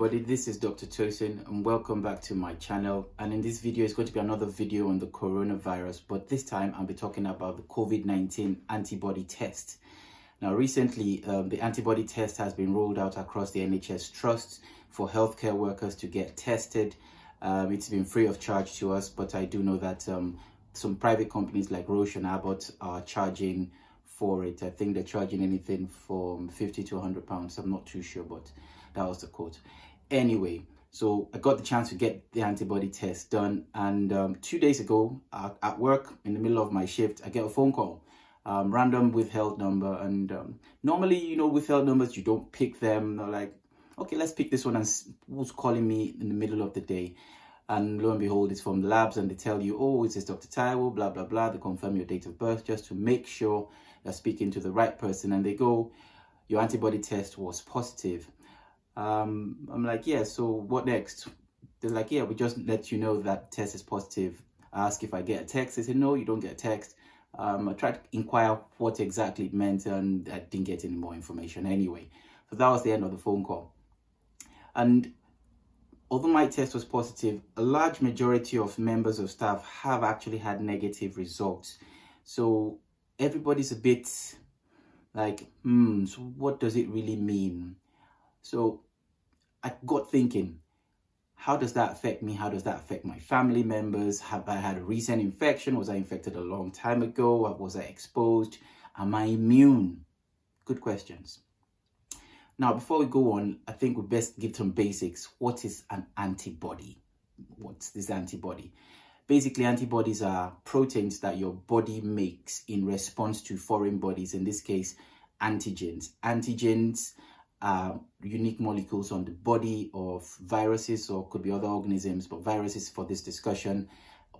Everybody, this is Dr. Tosin and welcome back to my channel and in this video it's going to be another video on the coronavirus but this time I'll be talking about the COVID-19 antibody test. Now recently um, the antibody test has been rolled out across the NHS trusts for healthcare workers to get tested. Um, it's been free of charge to us but I do know that um, some private companies like Roche and Abbott are charging for it. I think they're charging anything from 50 to 100 pounds. I'm not too sure but that was the quote. Anyway, so I got the chance to get the antibody test done. And um, two days ago at, at, work, in the middle of my shift, I get a phone call, um, random withheld number. And um, normally, you know, withheld numbers, you don't pick them. They're like, okay, let's pick this one. And who's calling me in the middle of the day? And lo and behold, it's from the labs and they tell you, oh, it's Dr. Taiwo, blah, blah, blah. They confirm your date of birth just to make sure you're speaking to the right person. And they go, your antibody test was positive um, I'm like, yeah, so what next? They're like, yeah, we just let you know that test is positive. I ask if I get a text. They said, no, you don't get a text. Um, I tried to inquire what exactly it meant and I didn't get any more information anyway. So that was the end of the phone call. And although my test was positive, a large majority of members of staff have actually had negative results. So everybody's a bit like, hmm, so what does it really mean? So I got thinking, how does that affect me? How does that affect my family members? Have I had a recent infection? Was I infected a long time ago? Was I exposed? Am I immune? Good questions. Now, before we go on, I think we best give some basics. What is an antibody? What's this antibody? Basically, antibodies are proteins that your body makes in response to foreign bodies, in this case, antigens. Antigens uh, unique molecules on the body of viruses or could be other organisms, but viruses for this discussion,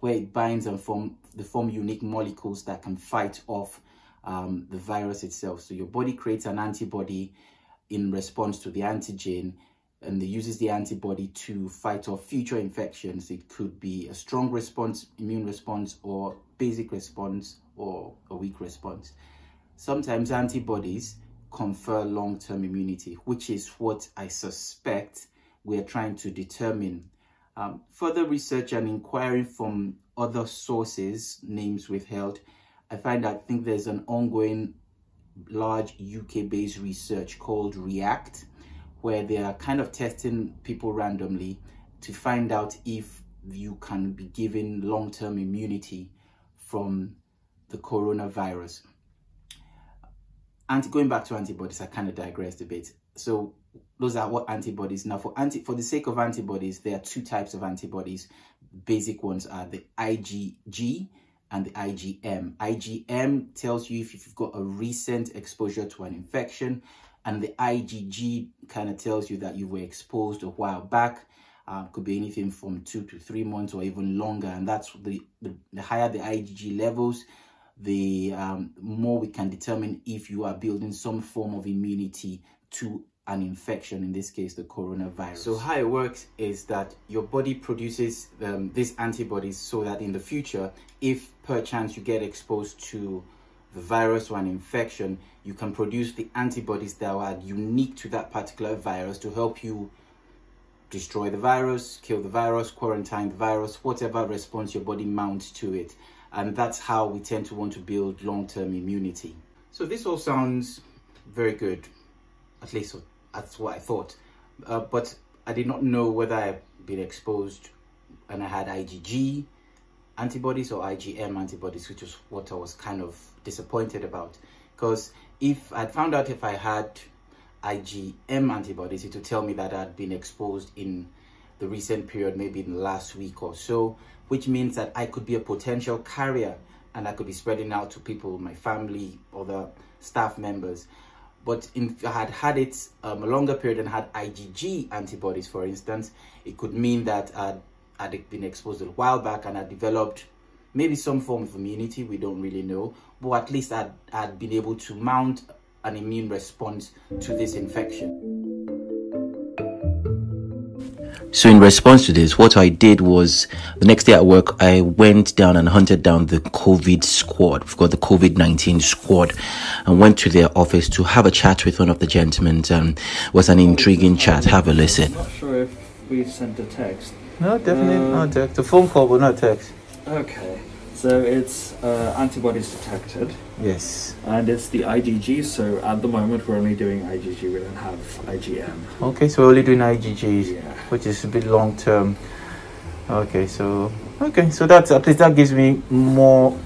where it binds and form the form unique molecules that can fight off um, the virus itself. So your body creates an antibody in response to the antigen and it uses the antibody to fight off future infections. It could be a strong response, immune response, or basic response, or a weak response. Sometimes antibodies confer long-term immunity, which is what I suspect we're trying to determine. Um, further research and inquiry from other sources, names withheld, I find I think there's an ongoing large UK-based research called REACT, where they are kind of testing people randomly to find out if you can be given long-term immunity from the coronavirus anti going back to antibodies, I kind of digressed a bit. So those are what antibodies. Now for anti for the sake of antibodies, there are two types of antibodies. Basic ones are the IgG and the IgM. IgM tells you if you've got a recent exposure to an infection, and the IgG kind of tells you that you were exposed a while back. Uh, could be anything from two to three months or even longer, and that's the, the, the higher the IgG levels, the um, more we can determine if you are building some form of immunity to an infection, in this case, the coronavirus. So how it works is that your body produces um, these antibodies so that in the future, if perchance you get exposed to the virus or an infection, you can produce the antibodies that are unique to that particular virus to help you destroy the virus, kill the virus, quarantine the virus, whatever response your body mounts to it and that's how we tend to want to build long-term immunity. So this all sounds very good, at least that's what I thought. Uh, but I did not know whether I'd been exposed and I had IgG antibodies or IgM antibodies, which was what I was kind of disappointed about. Because if I'd found out if I had IgM antibodies, it would tell me that I'd been exposed in the recent period, maybe in the last week or so, which means that I could be a potential carrier and I could be spreading out to people, my family, other staff members. But if I had had it um, a longer period and had IgG antibodies, for instance, it could mean that I'd, I'd been exposed a while back and I developed maybe some form of immunity, we don't really know, but at least I'd, I'd been able to mount an immune response to this infection. So in response to this, what I did was the next day at work, I went down and hunted down the COVID squad. We've got the COVID-19 squad and went to their office to have a chat with one of the gentlemen. Um, it was an intriguing chat. Have a listen. I'm not sure if we sent a text. No, definitely Um, not text. A phone call, but not text. Okay. So it's uh, antibodies detected, Yes. and it's the IgG. So at the moment, we're only doing IgG. We don't have IgM. Okay, so we're only doing IgGs. Yeah. which is a bit long term. Okay, so okay, so that's at least that gives me more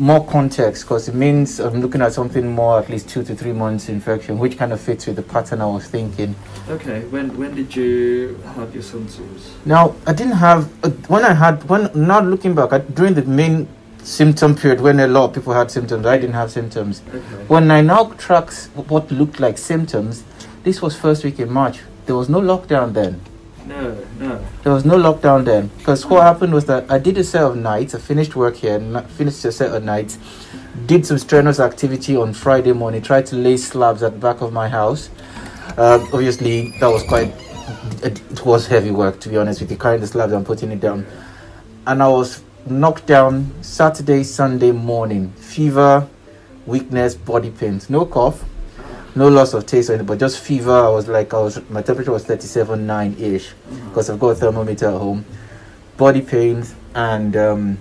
more context because it means I'm looking at something more at least two to three months infection, which kind of fits with the pattern I was thinking. Okay. When when did you have your symptoms? Now I didn't have uh, when I had when not looking back I, during the main symptom period when a lot of people had symptoms. I didn't have symptoms. Okay. When I now tracks what looked like symptoms, this was first week in March. There was no lockdown then. No, There was no lockdown then because what happened was that I did a set of nights. I finished work here, finished a set of nights, did some strenuous activity on Friday morning, tried to lay slabs at the back of my house. Uh, obviously, that was quite, it, it was heavy work to be honest with you, carrying the slabs and putting it down. And I was knocked down Saturday, Sunday morning, fever, weakness, body pains, no cough, no loss of taste or anything, but just fever. I was like, I was my temperature was 37.9 ish because I've got a thermometer at home, body pains, and um,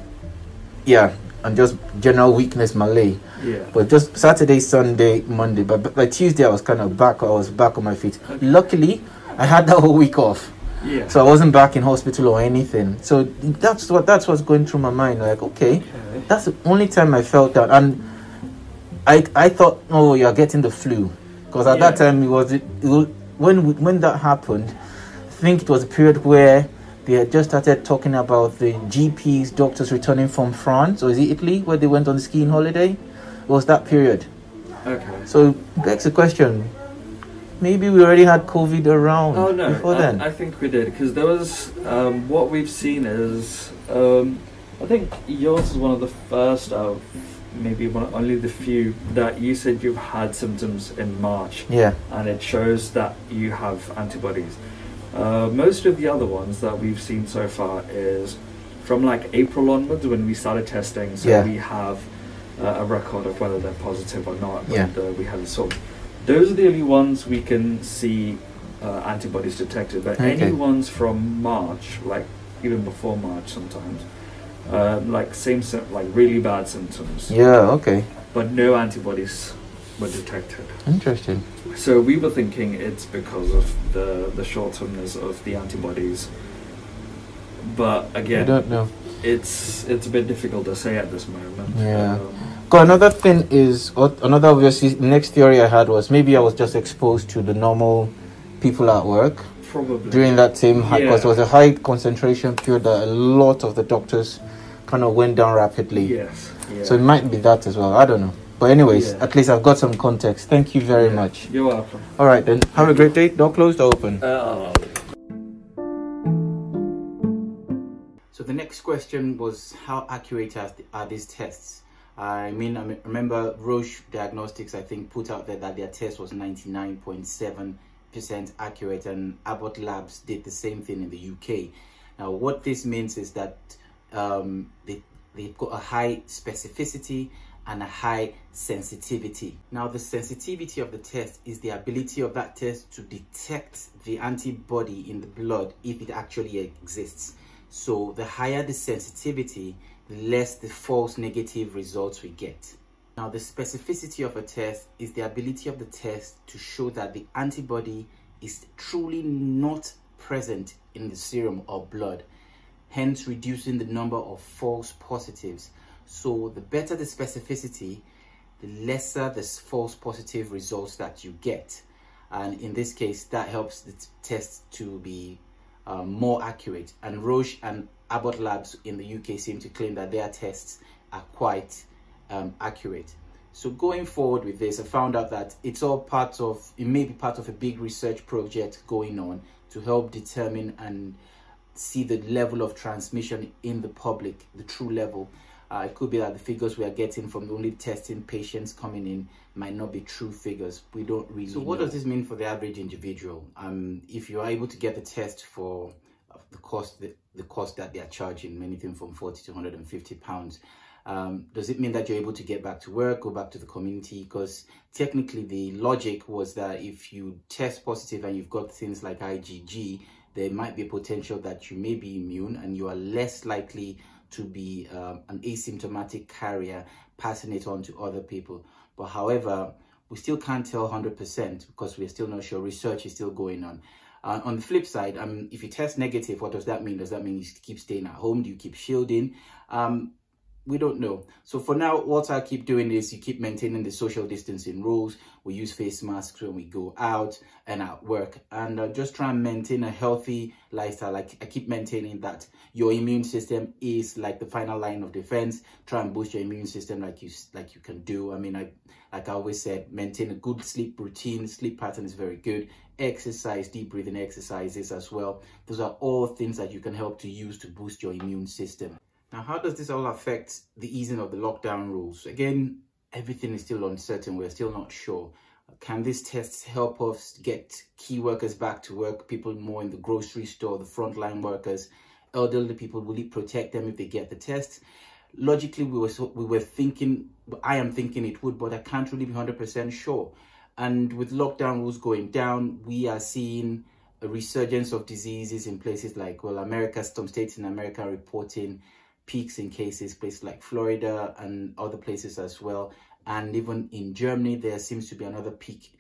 yeah, and just general weakness, malay. Yeah. But just Saturday, Sunday, Monday, but but by Tuesday I was kind of back. I was back on my feet. Luckily, I had that whole week off, Yeah. so I wasn't back in hospital or anything. So that's what that's what's going through my mind. Like, okay, Okay. that's the only time I felt that, and I I thought, oh, you're getting the flu, because at that time it was it, was- when when that happened. I think it was a period where they had just started talking about the GPs, doctors returning from France or is it Italy where they went on the skiing holiday. It was that period. Okay. So begs the question: Maybe we already had COVID around Oh no, before I, then. I think we did because there was um, what we've seen is um, I think yours is one of the first of maybe one only the few that you said you've had symptoms in March yeah, and it shows that you have antibodies. Uh, most of the other ones that we've seen so far is from like April onwards when we started testing, so Yeah. we have uh, a record of whether they're positive or not. Yeah. And, uh, we have so those are the only ones we can see uh, antibodies detected. But Okay. any ones from March, like even before March, sometimes. Uh, like same like really bad symptoms, yeah, okay, but no antibodies were detected. interesting. So we were thinking it's because of the the short termness of the antibodies. But again, I don't know. it's it's a bit difficult to say at this moment. Yeah. Um, another thing is another obviously next theory I had was maybe I was just exposed to the normal people at work probably. during that same high because Yeah. it was a high concentration period that a lot of the doctors kind of went down rapidly. Yes. Yeah. So it might be that as well. I don't know. But anyways, Yeah. at least I've got some context. Thank you very Yeah. much. You're welcome. All right then. Have a great day. Door closed or open? Uh, So the next question was how accurate are, are these tests? I mean, I remember Roche Diagnostics, I think, put out there that their test was 99.7% accurate, and Abbott Labs did the same thing in the UK. Now, what this means is that um, they, they've got a high specificity and a high sensitivity. Now, the sensitivity of the test is the ability of that test to detect the antibody in the blood if it actually exists. So the higher the sensitivity, the less the false negative results we get. Now the specificity of a test is the ability of the test to show that the antibody is truly not present in the serum or blood, hence reducing the number of false positives. So the better the specificity, the lesser the false positive results that you get. And in this case, that helps the test to be uh, more accurate. And Roche and Abbott Labs in the UK seem to claim that their tests are quite um, accurate. So going forward with this, I found out that it's all part of, it may be part of a big research project going on to help determine and see the level of transmission in the public, the true level. Uh, it could be that the figures we are getting from only testing patients coming in might not be true figures. We don't really. So, what know. does this mean for the average individual? Um, if you are able to get the test for the cost, the, the cost that they are charging, anything from forty to hundred and fifty pounds. Um, does it mean that you're able to get back to work, go back to the community? Because technically, the logic was that if you test positive and you've got things like IgG, there might be a potential that you may be immune and you are less likely to be um, an asymptomatic carrier passing it on to other people. But however, we still can't tell 100% because we're still not sure. Research is still going on. Uh, on the flip side, um, if you test negative, what does that mean? Does that mean you keep staying at home? Do you keep shielding? Um, we don't know. So for now, what I keep doing is you keep maintaining the social distancing rules. We use face masks when we go out and at work and uh, just try and maintain a healthy lifestyle. Like I keep maintaining that your immune system is like the final line of defense. Try and boost your immune system like you like you can do. I mean, I like I always said, maintain a good sleep routine. Sleep pattern is very good. Exercise, deep breathing exercises as well. Those are all things that you can help to use to boost your immune system. Now, how does this all affect the easing of the lockdown rules? Again, everything is still uncertain. We're still not sure. Can these tests help us get key workers back to work, people more in the grocery store, the frontline workers, elderly people? Will it protect them if they get the test? Logically, we were, so, we were thinking, I am thinking it would, but I can't really be 100% sure. And with lockdown rules going down, we are seeing a resurgence of diseases in places like, well, America, some states in America reporting peaks in cases, places like Florida and other places as well. And even in Germany, there seems to be another peak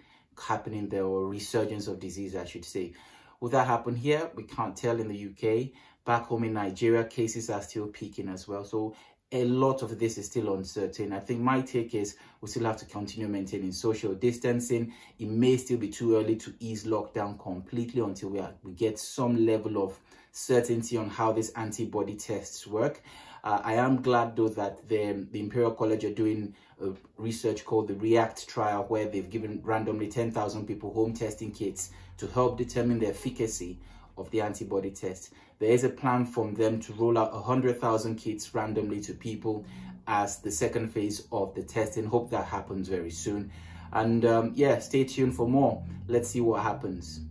happening there or resurgence of disease, I should say. Will that happen here? We can't tell in the UK. Back home in Nigeria, cases are still peaking as well. So a lot of this is still uncertain. I think my take is we still have to continue maintaining social distancing. It may still be too early to ease lockdown completely until we, are, we get some level of certainty on how these antibody tests work. Uh, I am glad though that the, the Imperial College are doing research called the REACT trial where they've given randomly 10,000 people home testing kits to help determine the efficacy of the antibody test. There is a plan from them to roll out 100,000 kits randomly to people as the second phase of the testing. Hope that happens very soon. And um, yeah, stay tuned for more. Let's see what happens.